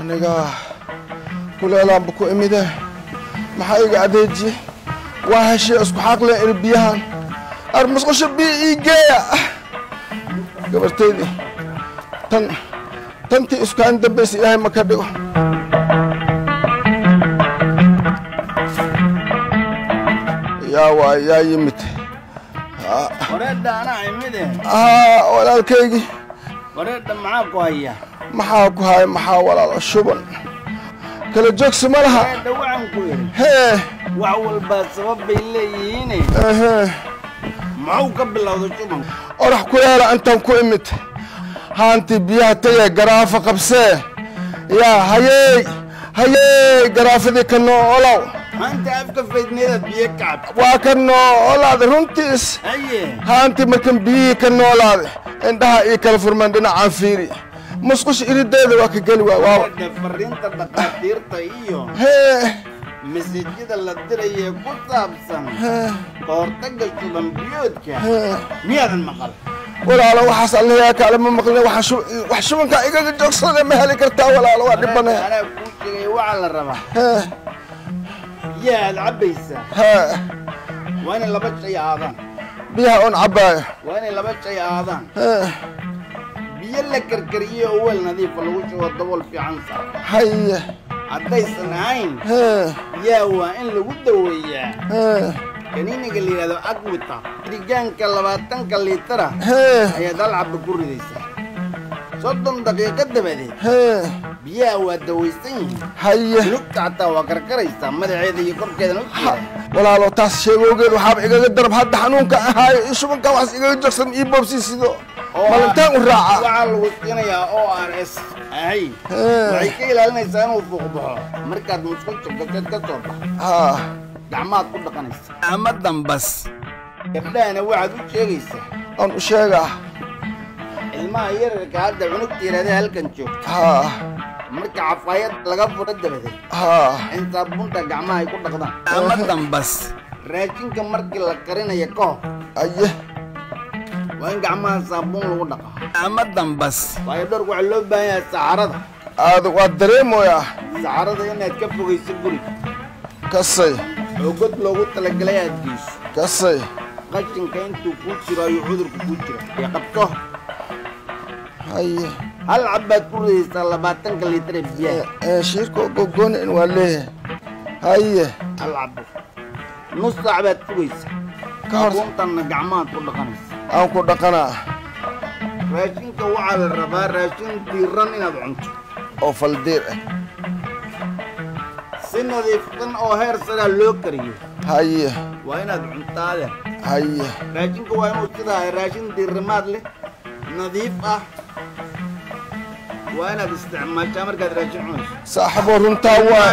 aniga kuleelaanba ku imide. Maxaa iga adeejiye waa heshay isku xaqle il biyahan ar musqusho biyo ii geeya. Gabartaydii tan tantii iskaan dambaysa ilaahay ma ka dhigo. Yaa waa yaa yimid walaalkaygii wareedha maxaa ku haya? Maxaa walaal shuban? Kala joogsi ma laha. Hee wax walbaa muxuu ka bilowday shuban. Orax ku yaalla intaan ku imid. Haantii biyaha tagee garaafa qabsee. Yaa hayey hayey garaafadii ka noolow maanta afka faydneeda biyo kacab waa ka noolaada runtiis. Haye. Haantii markan biyihii ka noolaada indhaha ii kala furmaan dhinacaan fiiri. Musqusha irideeda waa ka geli waay waawa wareedha fariinta dhakhaatiirta iyo masajida la dirayee ku saabsan hee ka hortagga shuban biyoodka. Hee miyaadan maqal walaalo waxaas allayaa kaale ma maqlin wax shu- wax shubankaa igaga joogsada ma heli kartaa walaalo waa dhibane anaa kuu sheegay waxaa la rabaa hee biyaha aad cabbaysaa waa inay laba shay aadaan biyaha oon cabbaayo waa inay laba shay aadaan biyo la karkariyey oo weel nadiifa lagu shubo dabool fiican saar. Haye haddaysan ahayn yaa waa in lagu daweeyaa. Kaniiniga la yidhahdo agwita digaanka labaatanka liitara ayaad hal cabba ku ridaysaa soddon daqiiqo dabadeed biyaha waa dawaysan yihiin. Haye lugta xataa waa karkaraysaa madaxeeda iyo korkeedana walaalo taas sheegowgeed waxaaba igaga darab hadda xanuunka ahaayo ii shubankaa waxaas igaga joogsan ii boobsii sido. Malintaan u raaca. waxaa lagu siinayaa o r s. Ahay Hee. waxay ka ilaalinaysaa inuu fuuqbaxo markaad musqusha gateed ka soo baxo. Haa gacmaad ku dhaqanaysa. Ama dambas. Gabdhahana waxaad u sheegaysaa aan u sheegaa ilmaha yararka hadda cunugta yidhahdee halkan joogta marka cafaayad laga furo dabadeed haa intaa bunta gacmaha ay ku dhaqdaan. Ama dambas. Raashinka markii la karinayo ka hor aye. waa in gacmaha saabuun lagu dhaqaa ama dambas. Waayo dhowrka waxaa loo baahan yahay saxarada. Aad waa dareemoyaa saxarada inaad ka fogayso guriga kasay. Oo god loogu talagalay aad geyso kasay. Qashinka intuu kuu jiro ayuu cudurku kuu jira qabto haye hal cabbaad ku ridaysaa labaatanka liitar ee biyaha? Ee shiirka gogooni in waa leeyahay. Haye hal cabbo nus saac baad sugaysaa ka hor buntanna gacmahaad ku dhaqanaysa aan ku dhaqanaa. Raashinka waxaa la rabaa raashin diiran inaad cunto. Oo faldiir ah. Si nadiifsan oo heer saraa loo kariyo haye waa inaad cuntaadeen haye raashinka waa inuu sidaa raashin diirimaad leh. Nadiif ah saaxibo runtaa waa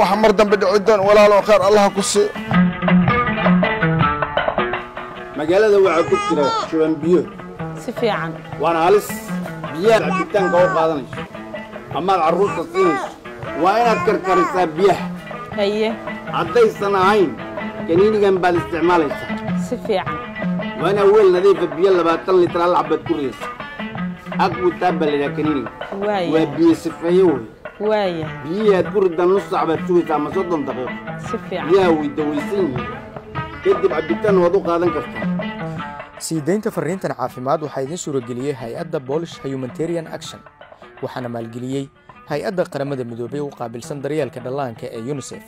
waxa mar dambe dhici doon walaalo khayr allaha ku siiyo magaalada waxaa ku jira shuban biyo si fiican waana halis biyaha cabitaanka u qaadanayso amaad carruurta siinayso waa inaad karkarisaa biyaha haye haddaysan ahayn kaniinigan baad isticmaalaysaa si fiican waa inaa weel nadiifa biyo labaatan litir hal cabaad ku ridaysa agwitaa baa layidhaha kaniiniga waa waaya biyo sifeeye wey waaya biyihii aad ku ridaan nus saac baad sugaysaa ama soddon daqiiqo si fiican biyaha way dawaysan yihiin kadib cabitaan waad u qaadan kartaa sii deynta fariintan caafimaad waxaa idiin suurageliyey hay'adda Polish Humanitarian Action waxaana maalgeliyey hay'adda qaramada midoobay u qaabilsan daryeelka dhallaanka ee UNICEF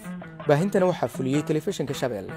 baahintana waxaa fuliyey telefishinka Shabeelle